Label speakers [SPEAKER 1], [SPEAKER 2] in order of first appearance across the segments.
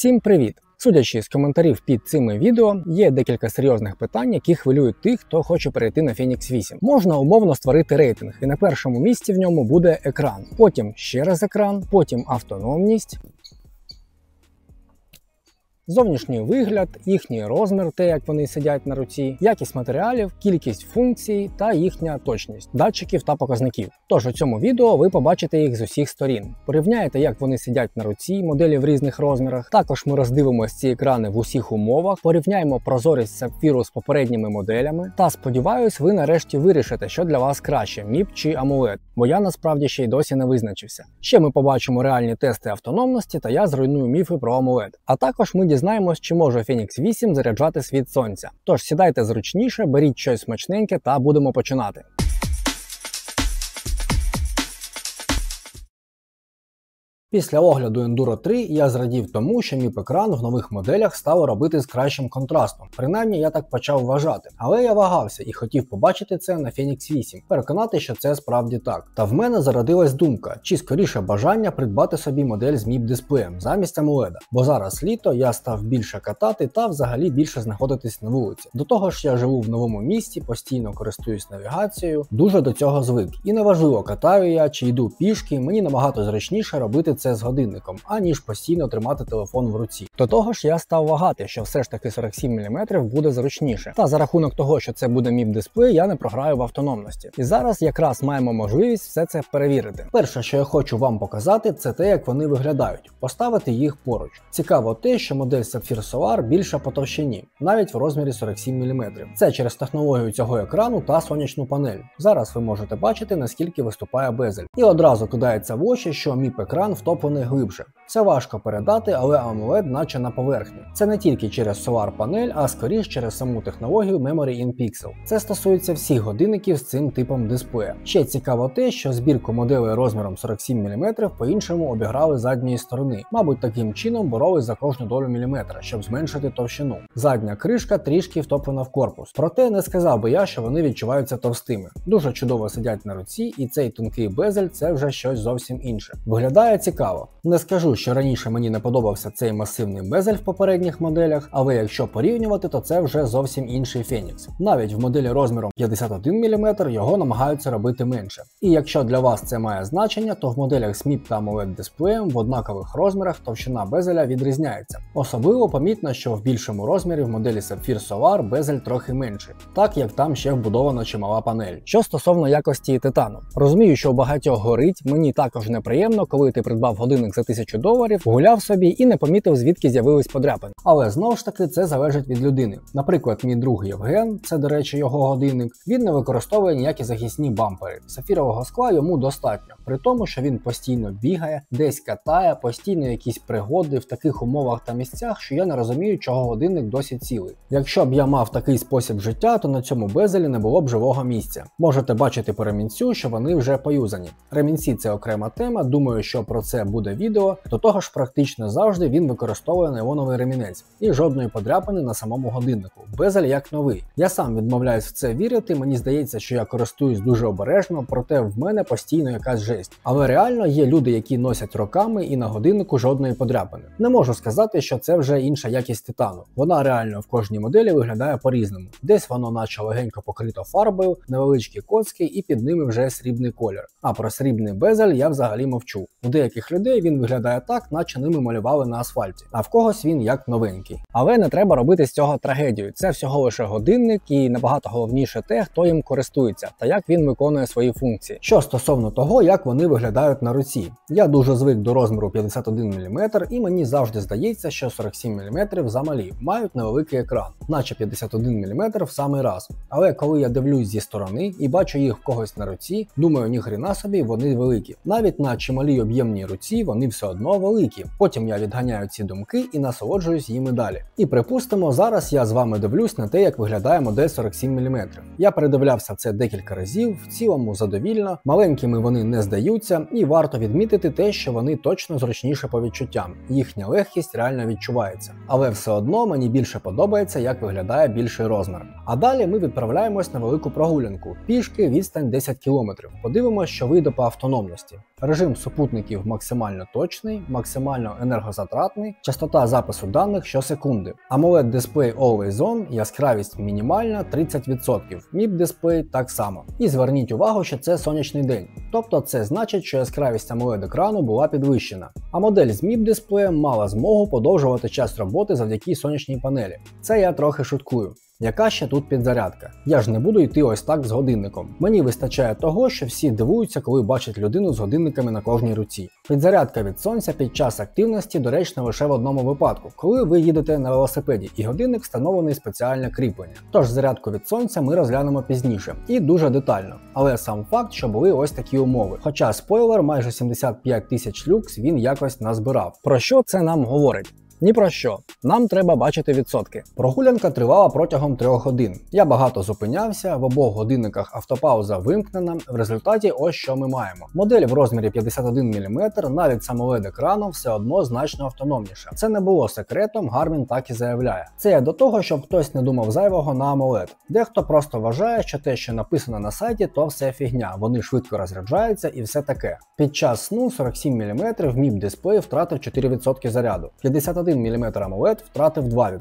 [SPEAKER 1] Всім привіт! Судячи з коментарів під цими відео, є декілька серйозних питань, які хвилюють тих, хто хоче перейти на Phoenix 8. Можна умовно створити рейтинг, і на першому місці в ньому буде екран, потім ще раз екран, потім автономність, Зовнішній вигляд, їхній розмір, те, як вони сидять на руці, якість матеріалів, кількість функцій та їхня точність, датчиків та показників. Тож у цьому відео ви побачите їх з усіх сторін. Порівняєте, як вони сидять на руці, моделі в різних розмірах. Також ми роздивимося ці екрани в усіх умовах, порівняємо прозорість сапфіру з попередніми моделями. Та сподіваюсь, ви нарешті вирішите, що для вас краще MIP чи AMOLED, бо я насправді ще й досі не визначився. Ще ми побачимо реальні тести автономності, та я зруйную міфи про AMOLED. А також ми дізнаємось, чи може Phoenix 8 заряджати світ сонця. Тож сідайте зручніше, беріть щось смачненьке та будемо починати. Після огляду Enduro 3 я зрадів тому, що міп екран в нових моделях стало робити з кращим контрастом. Принаймні я так почав вважати. Але я вагався і хотів побачити це на Phoenix 8, переконати, що це справді так. Та в мене зародилась думка, чи скоріше бажання придбати собі модель з міп дисплеєм замість AMOLED. Бо зараз літо я став більше катати та взагалі більше знаходитись на вулиці. До того ж, я живу в новому місті, постійно користуюсь навігацією, дуже до цього звик. І неважливо, катаю я чи йду пішки, мені набагато зручніше робити це з годинником, аніж постійно тримати телефон в руці. До того ж, я став вагати, що все ж таки 47 мм буде зручніше. Та за рахунок того, що це буде міп дисплей, я не програю в автономності. І зараз якраз маємо можливість все це перевірити. Перше, що я хочу вам показати, це те, як вони виглядають, поставити їх поруч. Цікаво те, що модель Sapphire Solar більша по товщині, навіть в розмірі 47 мм. Це через технологію цього екрану та сонячну панель. Зараз ви можете бачити, наскільки виступає безель. І одразу кидається в очі, що міп екран втоплений глибше. Це важко передати, але AMOLED наче на поверхні. Це не тільки через Solar панель, а скоріш через саму технологію Memory in Pixel. Це стосується всіх годинників з цим типом дисплея. Ще цікаво те, що збірку моделей розміром 47 мм по-іншому обіграли задньої сторони. Мабуть, таким чином боролись за кожну долю міліметра, щоб зменшити товщину. Задня кришка трішки втоплена в корпус. Проте не сказав би я, що вони відчуваються товстими. Дуже чудово сидять на руці, і цей тонкий безель це вже щось зовсім інше. Виглядає цікаво. Не скажу, що раніше мені не подобався цей масивний безель в попередніх моделях, але якщо порівнювати, то це вже зовсім інший Фенікс. Навіть в моделі розміром 51 мм його намагаються робити менше. І якщо для вас це має значення, то в моделях з MIP та AMOLED дисплеєм в однакових розмірах товщина безеля відрізняється. Особливо помітно, що в більшому розмірі в моделі Sapphire Solar безель трохи менший, так як там ще вбудована чимала панель. Що стосовно якості титану, розумію, що у багатьох горить, мені також неприємно, коли ти придбав годинник за 1000 доларів, гуляв собі і не помітив, звідки з'явились подряпини. Але знову ж таки це залежить від людини. Наприклад, мій друг Євген, це, до речі, його годинник, він не використовує ніякі захисні бампери. Сафірового скла йому достатньо, при тому, що він постійно бігає, десь катає, постійно якісь пригоди в таких умовах та місцях, що я не розумію, чого годинник досі цілий. Якщо б я мав такий спосіб життя, то на цьому безелі не було б живого місця. Можете бачити по ремінцю, що вони вже поюзані. Ремінці це окрема тема. Думаю, що про це буде відео. До того ж, практично завжди він використовує неоновий ремінець і жодної подряпини на самому годиннику. Безель як новий. Я сам відмовляюсь в це вірити. Мені здається, що я користуюсь дуже обережно, проте в мене постійно якась жесть. Але реально є люди, які носять роками і на годиннику жодної подряпини. Не можу сказати, що це вже інша якість титану. Вона реально в кожній моделі виглядає по-різному. Десь воно, наче легенько покрито фарбою, невеличкі коцки, і під ними вже срібний колір. А про срібний безель я взагалі мовчу. У деяких людей він виглядає так, наче ними малювали на асфальті, а в когось він як новенький. Але не треба робити з цього трагедію. Це всього лише годинник, і набагато головніше те, хто їм користується та як він виконує свої функції. Що стосовно того, як вони виглядають на руці, я дуже звик до розміру 51 мм, і мені завжди здається, що 47 мм замалі мають невеликий екран, наче 51 мм в самий раз. Але коли я дивлюсь зі сторони і бачу їх в когось на руці, думаю, ні собі вони великі. Навіть на чималій об'ємній руці вони все одно великі. Потім я відганяю ці думки і насолоджуюсь їми далі. І припустимо, зараз я з вами дивлюсь на те, як виглядає модель 47 мм. Я передивлявся це декілька разів, в цілому задовільно, маленькими вони не здаються, і варто відмітити те, що вони точно зручніше по відчуттям. Їхня легкість реально відчувається. Але все одно мені більше подобається, як виглядає більший розмір. А далі ми відправляємось на велику прогулянку. Пішки відстань 10 км. Подивимось, що вийде по автономності. Режим супутників максимально максимально точний, максимально енергозатратний, частота запису даних щосекунди. AMOLED дисплей Always On, яскравість мінімальна 30%, MIP дисплей так само. І зверніть увагу, що це сонячний день. Тобто це значить, що яскравість AMOLED екрану була підвищена. А модель з MIP дисплеєм мала змогу подовжувати час роботи завдяки сонячній панелі. Це я трохи шуткую. Яка ще тут підзарядка? Я ж не буду йти ось так з годинником. Мені вистачає того, що всі дивуються, коли бачать людину з годинниками на кожній руці. Підзарядка від сонця під час активності доречна лише в одному випадку, коли ви їдете на велосипеді і годинник встановлений спеціальне кріплення. Тож зарядку від сонця ми розглянемо пізніше і дуже детально. Але сам факт, що були ось такі умови. Хоча спойлер, майже 75 тисяч люкс він якось назбирав. Про що це нам говорить? Ні про що. Нам треба бачити відсотки. Прогулянка тривала протягом трьох годин. Я багато зупинявся, в обох годинниках автопауза вимкнена. В результаті ось що ми маємо. Модель в розмірі 51 мм, навіть самолед екрану все одно значно автономніша. Це не було секретом, Garmin так і заявляє. Це я до того, щоб хтось не думав зайвого на AMOLED. Дехто просто вважає, що те, що написано на сайті, то все фігня. Вони швидко розряджаються і все таке. Під час сну 47 мм MIP дисплей втратив 4% заряду. 51 1 мм AMOLED втратив 2%.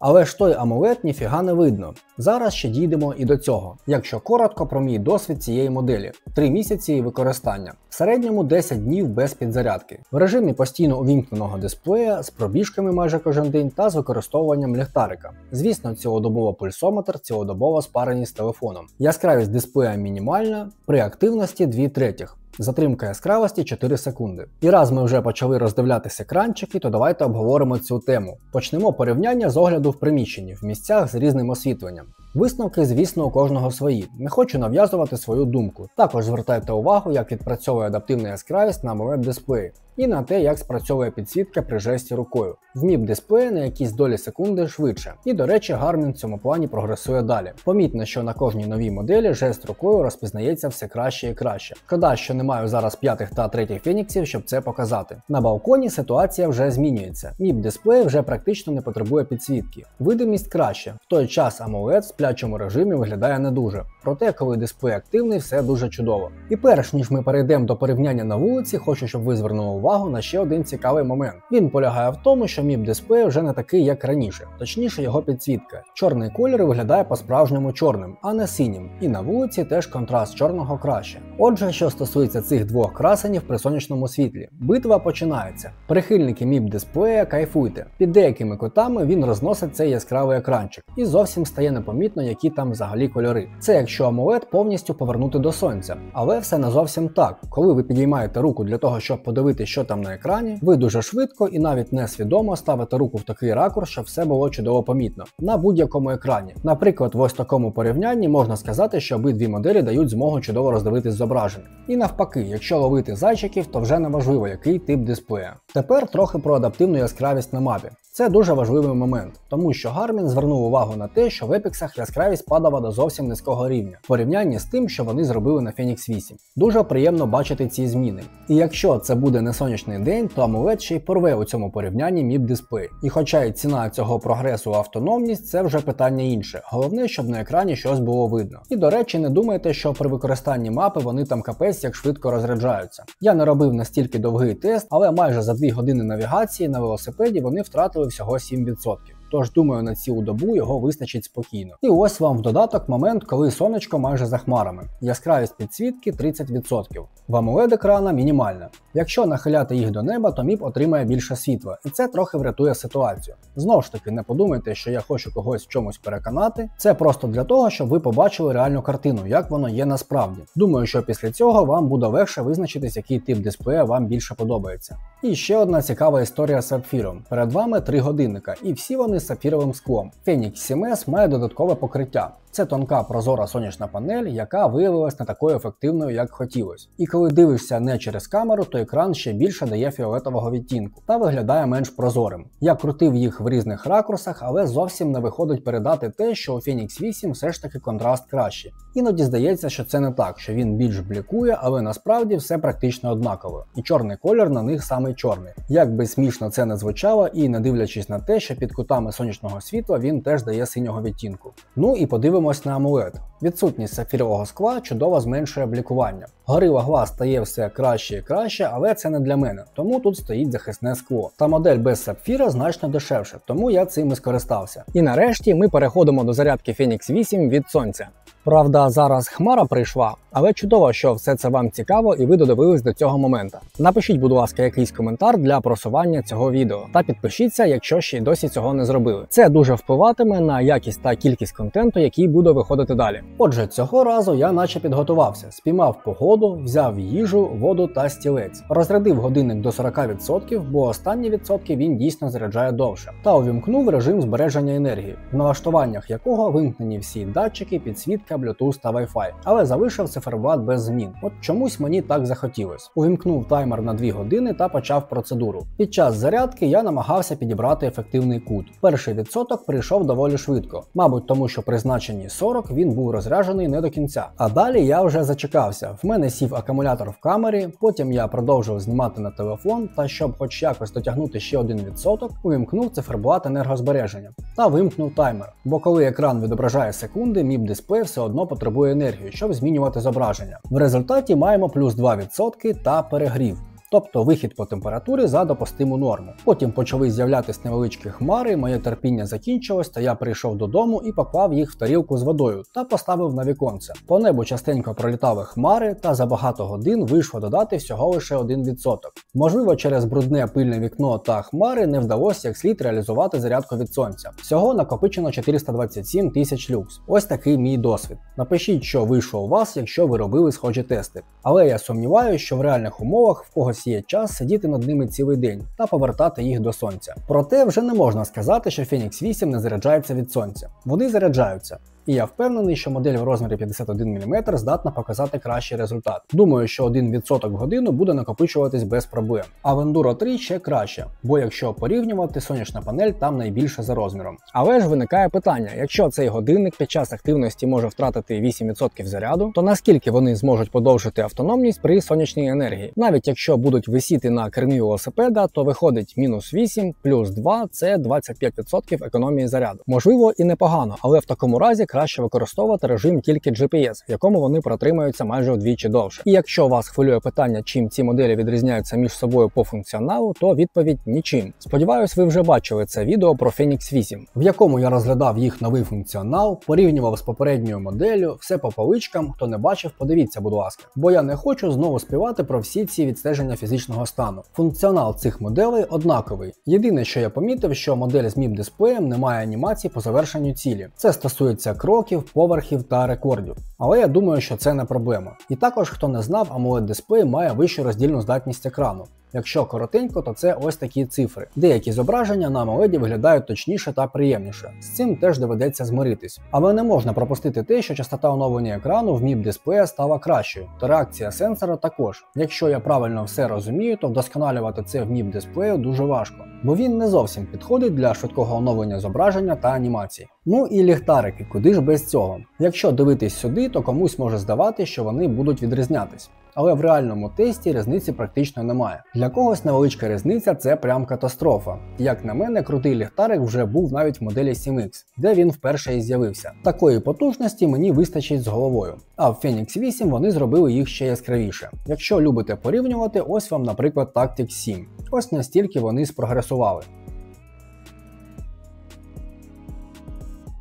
[SPEAKER 1] Але ж той AMOLED ніфіга не видно. Зараз ще дійдемо і до цього. Якщо коротко про мій досвід цієї моделі, 3 місяці використання. В середньому 10 днів без підзарядки. В режимі постійно увімкненого дисплея з пробіжками майже кожен день та з використовуванням ліхтарика. Звісно, цілодобово пульсометр, цілодобово спарені з телефоном. Яскравість дисплея мінімальна, при активності 2 третіх. Затримка яскравості 4 секунди. І раз ми вже почали роздивлятися екранчики, то давайте обговоримо цю тему. Почнемо порівняння з огляду в приміщенні, в місцях з різним освітленням. Висновки, звісно, у кожного свої. Не хочу нав'язувати свою думку. Також звертайте увагу, як відпрацьовує адаптивна яскравість на amoled дисплеї і на те, як спрацьовує підсвітка при жесті рукою. В міп дисплеї на якісь долі секунди швидше. І, до речі, Garmin в цьому плані прогресує далі. Помітно, що на кожній новій моделі жест рукою розпізнається все краще і краще. Шкода, що не маю зараз п'ятих та третіх феніксів, щоб це показати. На балконі ситуація вже змінюється. Міп дисплей вже практично не потребує підсвітки. Видимість краще. В той час AMOLED сплячому режимі виглядає не дуже. Проте, коли дисплей активний, все дуже чудово. І перш ніж ми перейдемо до порівняння на вулиці, хочу, щоб ви звернули увагу на ще один цікавий момент. Він полягає в тому, що міп дисплей вже не такий, як раніше, точніше його підсвітка. Чорний колір виглядає по-справжньому чорним, а не синім. І на вулиці теж контраст чорного краще. Отже, що стосується цих двох красенів при сонячному світлі, битва починається. Прихильники міп дисплея кайфуйте. Під деякими кутами він розносить цей яскравий екранчик і зовсім стає непомітно, які там взагалі кольори. Це якщо AMOLED повністю повернути до сонця. Але все не зовсім так. Коли ви підіймаєте руку для того, щоб подивитися, що там на екрані, ви дуже швидко і навіть несвідомо ставите руку в такий ракурс, щоб все було чудово помітно на будь-якому екрані. Наприклад, в ось такому порівнянні можна сказати, що обидві моделі дають змогу чудово роздивитись зображення. І навпаки, якщо ловити зайчиків, то вже не важливо, який тип дисплея. Тепер трохи про адаптивну яскравість на мапі. Це дуже важливий момент, тому що Garmin звернув увагу на те, що в епіксах яскравість падала до зовсім низького рівня, в порівнянні з тим, що вони зробили на Phoenix 8. Дуже приємно бачити ці зміни. І якщо це буде не сонячний день, то AMOLED ще й порве у цьому порівнянні MIP дисплей. І хоча й ціна цього прогресу автономність, це вже питання інше. Головне, щоб на екрані щось було видно. І до речі, не думайте, що при використанні мапи вони там капець як швидко розряджаються. Я не робив настільки довгий тест, але майже за 2 години навігації на велосипеді вони втратили всього 7%. Тож, думаю, на цілу добу його вистачить спокійно. І ось вам в додаток момент, коли сонечко майже за хмарами. Яскравість підсвітки 30%. В AMOLED екрана мінімальна. Якщо нахиляти їх до неба, то міп отримає більше світла, і це трохи врятує ситуацію. Знову ж таки, не подумайте, що я хочу когось в чомусь переконати. Це просто для того, щоб ви побачили реальну картину, як воно є насправді. Думаю, що після цього вам буде легше визначитись, який тип дисплея вам більше подобається. І ще одна цікава історія з сапфіром. Перед вами три годинника, і всі вони з сапфіровим склом. Phoenix 7S має додаткове покриття. Це тонка прозора сонячна панель, яка виявилась не такою ефективною, як хотілося. І коли дивишся не через камеру, то екран ще більше дає фіолетового відтінку та виглядає менш прозорим. Я крутив їх в різних ракурсах, але зовсім не виходить передати те, що у Phoenix 8 все ж таки контраст кращий. Іноді здається, що це не так, що він більш блікує, але насправді все практично однаково. І чорний колір на них саме чорний. Як би смішно це не звучало, і не дивлячись на те, що під кутами сонячного світла він теж дає синього відтінку. Ну і подивимося Подивимось на амулет. Відсутність сапфірового скла чудово зменшує блікування. Горила гла стає все краще і краще, але це не для мене, тому тут стоїть захисне скло. Та модель без сапфіра значно дешевше, тому я цим і скористався. І нарешті ми переходимо до зарядки Phoenix 8 від сонця. Правда, зараз хмара прийшла, але чудово, що все це вам цікаво і ви додивились до цього моменту. Напишіть, будь ласка, якийсь коментар для просування цього відео та підпишіться, якщо ще й досі цього не зробили. Це дуже впливатиме на якість та кількість контенту, який буде виходити далі. Отже, цього разу я наче підготувався, спіймав погоду, взяв їжу, воду та стілець, розрядив годинник до 40%, бо останні відсотки він дійсно заряджає довше, та увімкнув режим збереження енергії, в налаштуваннях якого вимкнені всі датчики, підсвітка, Bluetooth та Wi-Fi, але залишив циферблат без змін. От чомусь мені так захотілось. Увімкнув таймер на 2 години та почав процедуру. Під час зарядки я намагався підібрати ефективний кут. Перший відсоток прийшов доволі швидко, мабуть, тому що при значенні 40 він був розряджений не до кінця. А далі я вже зачекався. В мене сів акумулятор в камері, потім я продовжив знімати на телефон, та щоб хоч якось дотягнути ще один відсоток, увімкнув циферблат енергозбереження та вимкнув таймер. Бо коли екран відображає секунди, міп дисплей все одно потребує енергії, щоб змінювати зображення. В результаті маємо плюс 2% та перегрів тобто вихід по температурі за допустиму норму. Потім почали з'являтися невеличкі хмари, моє терпіння закінчилось, та я прийшов додому і поклав їх в тарілку з водою та поставив на віконце. По небу частенько пролітали хмари, та за багато годин вийшло додати всього лише 1%. Можливо, через брудне пильне вікно та хмари не вдалося як слід реалізувати зарядку від сонця. Всього накопичено 427 тисяч люкс. Ось такий мій досвід. Напишіть, що вийшло у вас, якщо ви робили схожі тести. Але я сумніваюся, що в реальних умовах в когось є час сидіти над ними цілий день та повертати їх до сонця. Проте вже не можна сказати, що Phoenix 8 не заряджається від сонця. Вони заряджаються і я впевнений, що модель в розмірі 51 мм здатна показати кращий результат. Думаю, що 1% в годину буде накопичуватись без проблем. А в Enduro 3 ще краще, бо якщо порівнювати, сонячна панель там найбільша за розміром. Але ж виникає питання: якщо цей годинник під час активності може втратити 8% заряду, то наскільки вони зможуть подовжити автономність при сонячній енергії? Навіть якщо будуть висіти на кермі велосипеда, то виходить мінус 8 плюс 2 це 25% економії заряду. Можливо і непогано, але в такому разі краще використовувати режим тільки GPS, в якому вони протримаються майже вдвічі довше. І якщо вас хвилює питання, чим ці моделі відрізняються між собою по функціоналу, то відповідь нічим. Сподіваюсь, ви вже бачили це відео про Phoenix 8, в якому я розглядав їх новий функціонал, порівнював з попередньою моделлю, все по поличкам. Хто не бачив, подивіться, будь ласка. Бо я не хочу знову співати про всі ці відстеження фізичного стану. Функціонал цих моделей однаковий. Єдине, що я помітив, що модель з міп дисплеєм не має анімації по завершенню цілі. Це стосується кроків, поверхів та рекордів. Але я думаю, що це не проблема. І також, хто не знав, amoled дисплей має вищу роздільну здатність екрану. Якщо коротенько, то це ось такі цифри. Деякі зображення на AMOLED виглядають точніше та приємніше. З цим теж доведеться змиритись. Але не можна пропустити те, що частота оновлення екрану в міп дисплея стала кращою, та реакція сенсора також. Якщо я правильно все розумію, то вдосконалювати це в міп дисплею дуже важко, бо він не зовсім підходить для швидкого оновлення зображення та анімації. Ну і ліхтарики, куди ж без цього. Якщо дивитись сюди, то комусь може здавати, що вони будуть відрізнятись але в реальному тесті різниці практично немає. Для когось невеличка різниця це прям катастрофа. Як на мене, крутий ліхтарик вже був навіть в моделі 7X, де він вперше і з'явився. Такої потужності мені вистачить з головою. А в Phoenix 8 вони зробили їх ще яскравіше. Якщо любите порівнювати, ось вам, наприклад, Tactic 7. Ось настільки вони спрогресували.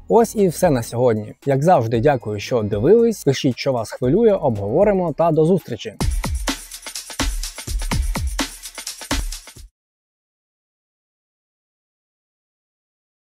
[SPEAKER 1] Ось і все на сьогодні. Як завжди, дякую, що дивились. Пишіть, що вас хвилює, обговоримо та до зустрічі.